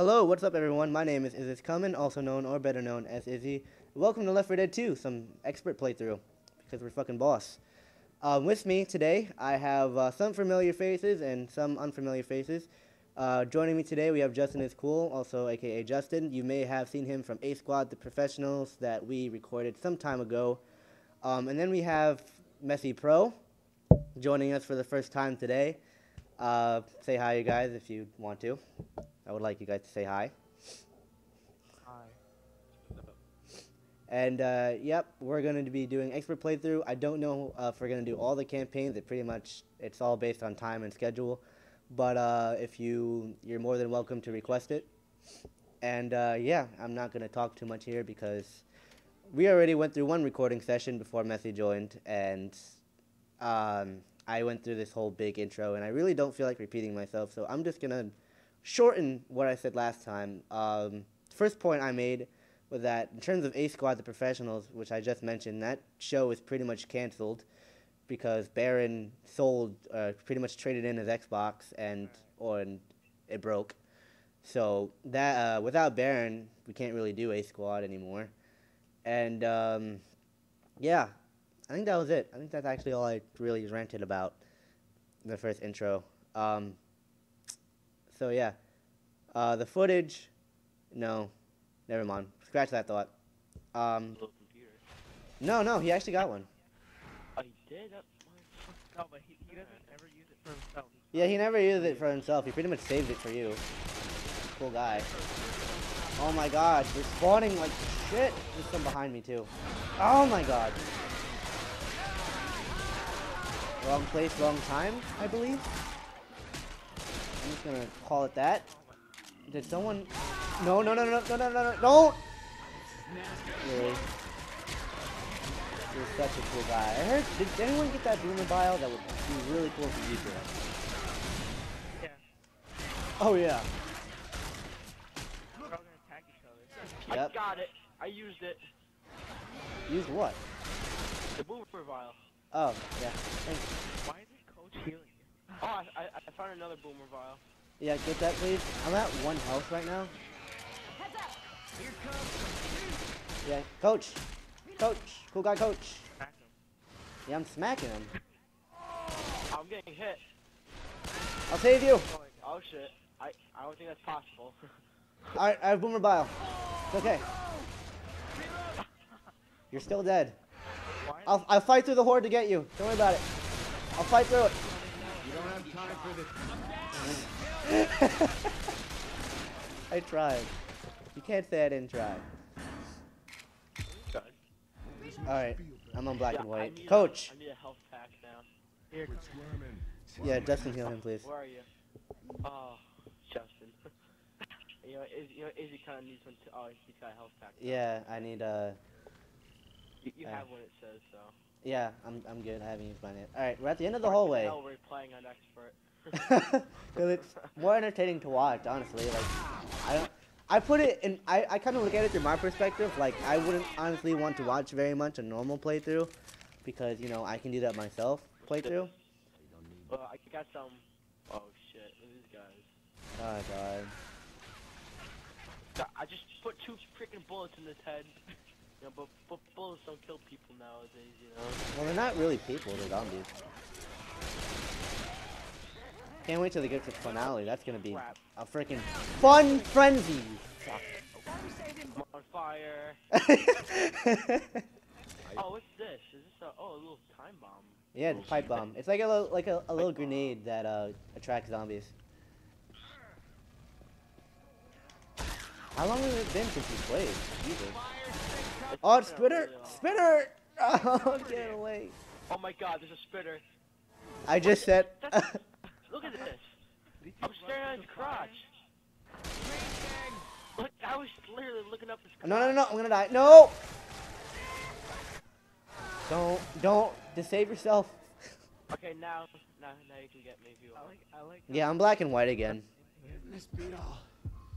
Hello, what's up everyone? My name is Izzy Cummin, also known or better known as Izzy. Welcome to Left 4 Dead 2, some expert playthrough, because we're fucking boss. Um, with me today, I have uh, some familiar faces and some unfamiliar faces. Uh, joining me today, we have Justin is Cool, also aka Justin. You may have seen him from A Squad, the professionals that we recorded some time ago. Um, and then we have Messi Pro joining us for the first time today. Uh, say hi, you guys, if you want to. I would like you guys to say hi. Hi. And uh, yep, we're going to be doing expert playthrough. I don't know uh, if we're going to do all the campaigns. It pretty much it's all based on time and schedule. But uh, if you you're more than welcome to request it. And uh, yeah, I'm not going to talk too much here because we already went through one recording session before Messi joined, and um, I went through this whole big intro, and I really don't feel like repeating myself. So I'm just gonna shorten what I said last time. Um, first point I made was that in terms of A Squad, the professionals, which I just mentioned, that show is pretty much canceled because Baron sold, uh, pretty much traded in his Xbox and or and it broke. So that uh, without Baron, we can't really do A Squad anymore. And um, yeah, I think that was it. I think that's actually all I really ranted about in the first intro. Um, so yeah, uh, the footage, no, never mind. Scratch that thought. Um, no, no, he actually got one. Oh, he did? No, but he, he doesn't ever use it for himself. Yeah, he never used it for himself. He pretty much saved it for you. Cool guy. Oh my god, they're spawning like shit. There's some behind me too. Oh my god. Wrong place, wrong time, I believe. I'm just gonna call it that. Did someone? No, no, no, no, no, no, no, no, don't! Really? You're such a cool guy. I heard. Did anyone get that boomer bile? That would be really cool if you used it. Yeah. Oh yeah. We're all gonna attack each other. Yep. I got it. I used it. Used what? The boomer bile. Oh yeah. Thanks. Why is this coach healing you? Oh, I, I, I found another boomer bile. Yeah, get that please. I'm at one health right now. Heads up. Here comes. Yeah, coach. Coach. Cool guy, coach. Smack him. Yeah, I'm smacking him. Oh, I'm getting hit. I'll save you. Oh, oh shit. I, I don't think that's possible. Alright, I have boomer bile. It's okay. You're still dead. I'll, I'll fight through the horde to get you. Don't worry about it. I'll fight through it. I tried. You can't say I didn't try. Alright, I'm on black Yeah, and white. need Coach. I need a health pack now. Here, come. Yeah, Justin, heal him, please. Where are you? Oh, Justin. you know, Iz, you know, Izzy kind of needs one too. Oh, he's got a health pack. now. Yeah, I need uh You, you uh, have one, it says, so. Yeah, I'm I'm good. I haven't used mine yet. Alright, we're at the end of the hallway. hell we're playing on expert. Because it's more entertaining to watch, honestly. Like, I don't. I put it in. I, I kind of look at it through my perspective. Like, I wouldn't honestly want to watch very much a normal playthrough, because you know I can do that myself. Playthrough. Well, I got some. Oh shit, these guys. Oh god. I just put two freaking bullets in his head. Know, but, but bullets don't kill people nowadays, you know. Well, they're not really people. They're zombies. Can't wait till they get to the finale. That's gonna be Crap. a freaking fun frenzy. Fuck. I'm on fire. Oh, what's this? Is this a oh a little time bomb? yeah, the pipe bomb. It's like a little, like a, a little grenade that uh, attracts zombies. How long has it been since you played? Jesus. Oh, it's Spitter! Spitter! Oh, get away. Oh my God, there's a spitter. I just said. Look at this. I'm staring at his crotch. Look, I was literally looking up his crotch. no, no, no, I'm gonna die. No! Don't, don't, just save yourself. Okay, now, now, now you can get me if you I want. like, I like. Yeah, I'm black and white again. Miss Beetle.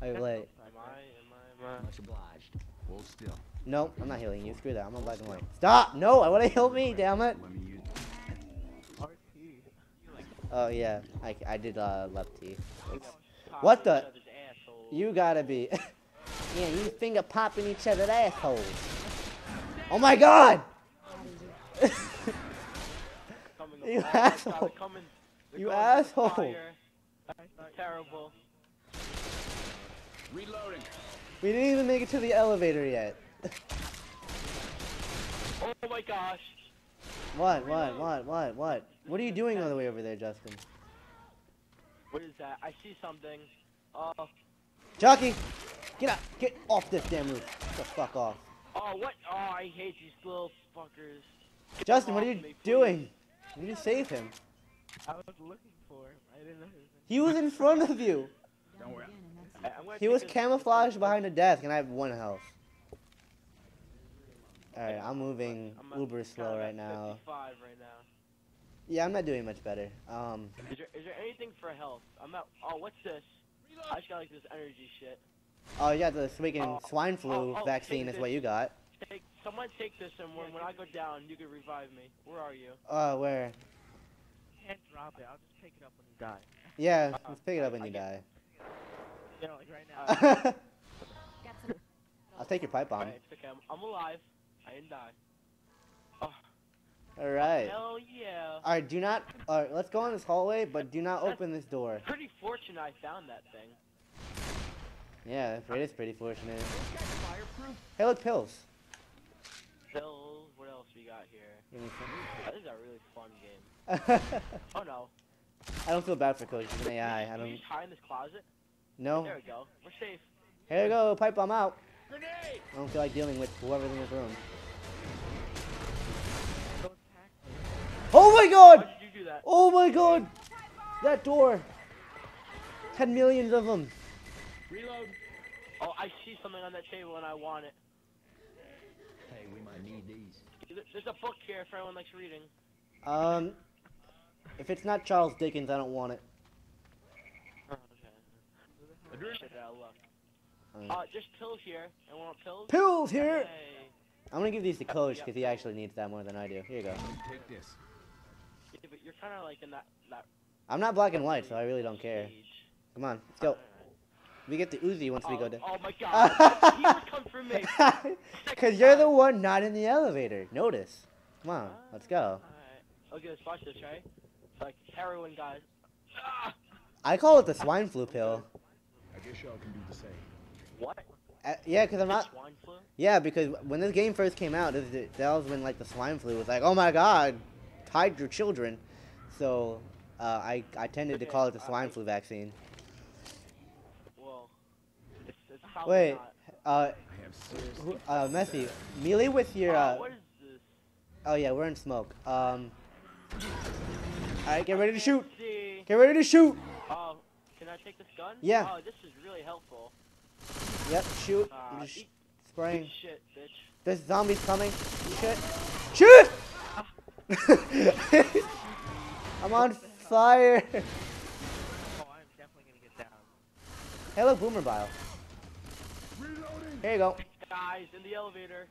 I wait. Am I? Am I? Am Much obliged. Hold still. Nope, I'm not healing you. Screw that. I'm on black and white. Stop! No, I want to heal me. Damn it. Let me use. Oh yeah, I, I did uh, left T. I? What the- Each other's assholes. You gotta be. yeah, you finger popping each other's assholes. Oh my god! You asshole. they're coming. They're You going for the asshole. Terrible. Reloading. We didn't even make it to the elevator yet. Oh my gosh. What, what, what, what, what? What are you doing all the way over there, Justin? What is that? I see something. Oh, Chucky! Get out! Get off this damn roof! Get the fuck off. oh, what? Oh, I hate these little fuckers. Get Justin, what are you me, doing? You need to save him. I was looking for him. I didn't know he was in He was in front of you. Don't worry. I- I'm gonna He was camouflaged behind a desk, and I have one health. Alright, I'm moving I'm uber slow right now. 55 right now. Yeah, I'm not doing much better. Um, Is there, is there anything for health? I'm at. Oh, what's this? I just got like this energy shit. oh, yeah, the freaking Oh, swine flu oh, oh, vaccine is what you got. Take, someone take this, and when, when I go down, you can revive me. Where are you? Oh, where? Can't drop it. I'll just pick it up when you die. Yeah, Uh-uh. let's pick it up when I you get- die. You know, like right now. I'll take your pipe bomb. Alright, it's okay. I'm, I'm alive. I didn't die. Oh, Alright. hell yeah. Alright, do not. Alright, let's go in this hallway, but do not That's- open this door. Pretty fortunate I found that thing. Yeah, it is pretty fortunate. Hey, look, pills. Pills. What else we got here? Oh, this is a really fun game. Oh no. I don't feel bad for Coach. He's an AI. I Can we don't. just hide in this closet? No. There we go. We're safe. Here we go. Pipe bomb out. Grenade. I don't feel like dealing with whoever's in this room. Go attack. Oh my Why god! did you do that? Oh my god! That door! Ten millions of them. Reload. Oh, I see something on that table and I want it. Hey, we might need these. There's a book here if anyone likes reading. Um, if it's not Charles Dickens, I don't want it. Oh. Adrenaline. Shit, out of luck. Uh, just pills here. I want pills. pills here! Hey. I'm gonna give these to Coach because he actually needs that more than I do. Here you go. Take this. Yeah, but you're kind of like in that that. I'm not black and white, so I really don't care. stage. Come on, let's go. Alright. We get the Uzi once we oh, go down. Oh my god. he would come for me. Because you're the one not in the elevator. Notice. Come on, let's go. Alright. Okay, let's watch this, right? It's like heroin, guys. I call it the swine flu pill. I guess y'all can do the same. What? Uh, yeah, because I'm not. Swine flu? Yeah, because when this game first came out, this is- that was when like the swine flu was like, oh my god, hide your children. So uh, I I tended to call it the swine flu vaccine. Well, it's, it's probably Wait, not. uh, I have who- uh, Messi, melee with your. Oh, Uh, what is this? oh yeah, we're in smoke. Um. All right, get ready to shoot. See. Get ready to shoot. Can I take this gun? Yeah. Oh, this is really helpful. Yep, shoot. Uh, I'm just eat spraying. good shit, bitch. There's zombies coming. Shoot. Shoot! I'm on fire. Oh, I'm definitely gonna get down. Hey, look, Boomer Bile. Here you go. Guys, in the elevator.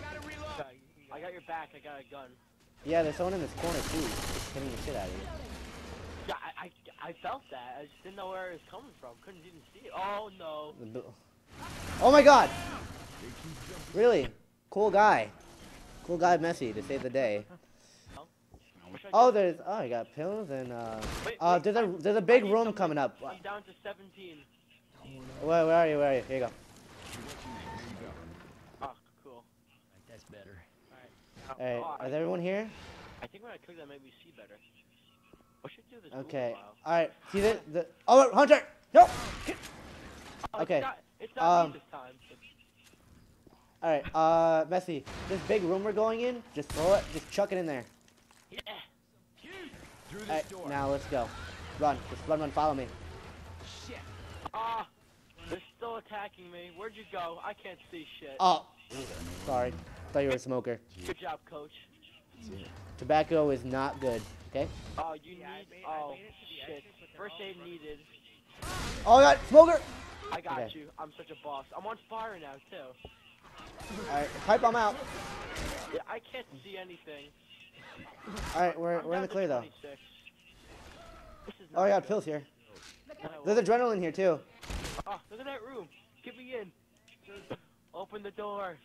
Gotta reload. Sorry, you- you I got your back. I got a gun. Yeah, there's someone in this corner too, hitting the shit out of you. Yeah, I, I, I felt that. I just didn't know where it was coming from. Couldn't even see it. Oh no. Oh my god! They keep jumping. Really? Cool guy. Cool guy Messi to save the day. Oh, there's oh, I got pills and uh Wait, uh wait, there's a there's a I big room something. coming up. I'm down to 17. Where, where are you? Where are you? Here you go. Here you go. Oh, cool. That's better. All right, Oh, is I- everyone here? I think when I cook that, maybe you see better. What should do this? Okay. All right. See the the oh Hunter. No. Oh, okay, It's not, it's not um, me this time. All right. Uh, Messi, this big room we're going in, just throw it, just chuck it in there. yeah. Through this All right, door. now let's go. Run, just run, run, follow me. Shit. Ah, they're still attacking me. Where'd you go? I can't see shit. Oh, sorry. Thought you were a smoker. Good job, coach. Tobacco is not good. Okay. Oh, you Yeah, I need. made- I oh, made it to the shit. exit, First aid needed. Oh God, smoker. I got Okay. you. I'm such a boss. I'm on fire now too. All right, pipe bomb out. Yeah, I can't see anything. All right, we're we're in the clear though. 26. This Oh, I got good. pills here. There's adrenaline here too. Oh, look at that room. Get me in. Open the door.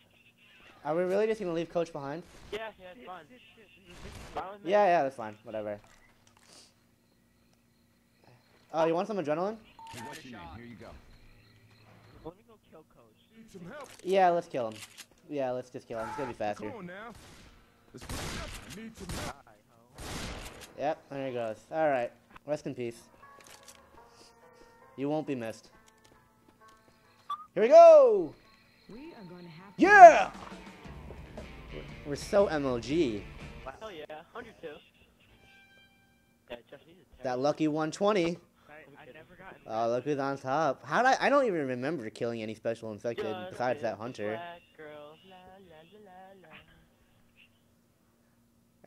Are we really just gonna leave Coach behind? Yeah, yeah, it's fine. Fine. Yeah, yeah, that's fine. Whatever. Oh, you want some adrenaline? Hey, what's your name? Here you go. Let me go kill Coach. Need some help. Yeah, let's kill him. Yeah, let's just kill him. It's gonna be faster. Come on now. Let's put up. I need some help. Die. Yep, there he goes. Alright, rest in peace. You won't be missed. Here we go! We are going to have to Yeah! We're so MLG. Hell yeah, 102. Yeah, Jeff needs a That lucky 120. I, I never got any. Oh, look who's on top. How did I? I don't even remember killing any special infected besides that hunter.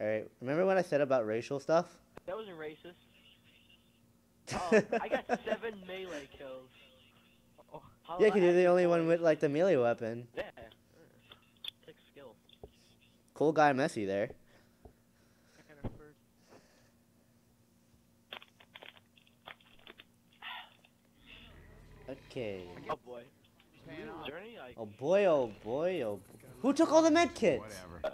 Alright, remember what I said about racial stuff? That wasn't racist. Oh, I got seven melee kills. Oh, yeah, because you're the only one with like the melee weapon. Yeah. Takes skill. Cool guy Messi there. second or first. Okay. Oh boy. Paying off. Journey, like, Oh boy, oh boy, oh. Who took all the med kits? Whatever.